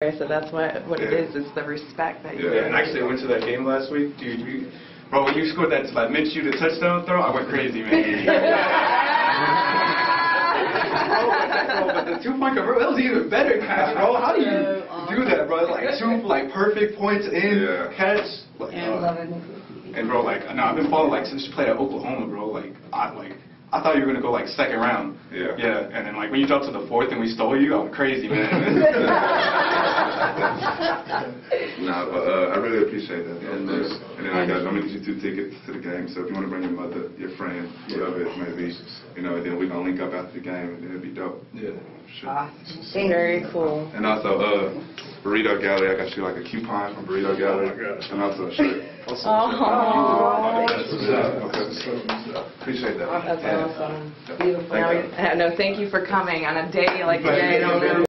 So that's what, what it Yeah. is, is the respect that you Yeah, And actually, I went to that game last week, dude. You, bro, when you scored that like Minshew the touchdown throw, I went crazy, man. oh, but the two point conversion, that was even better catch, bro. How do you do that, bro? Like two like perfect points in Yeah. catch. Like, And uh, love it. and bro, like, no, I've been following like since you played at Oklahoma, bro. Like, I like. I thought you were gonna go like second round. Yeah. Yeah, and then like when you dropped to the fourth and we stole you, I went crazy, man. Nah, but uh, I really appreciate that. Yeah, though. thanks. and then I got, I'm gonna get you two tickets to the game. So if you want to bring your mother, your friend, whoever it may be, you know, then we're gonna link up after the game, and it'll be dope. yeah. Sure. Very cool. And also, uh, Burrito Gallery, I got you like a coupon from Burrito Gallery, and also a shirt. Oh, Okay. Appreciate that. that's awesome. Beautiful. Now we- uh, No, thank you for coming on a day like today. I don't know.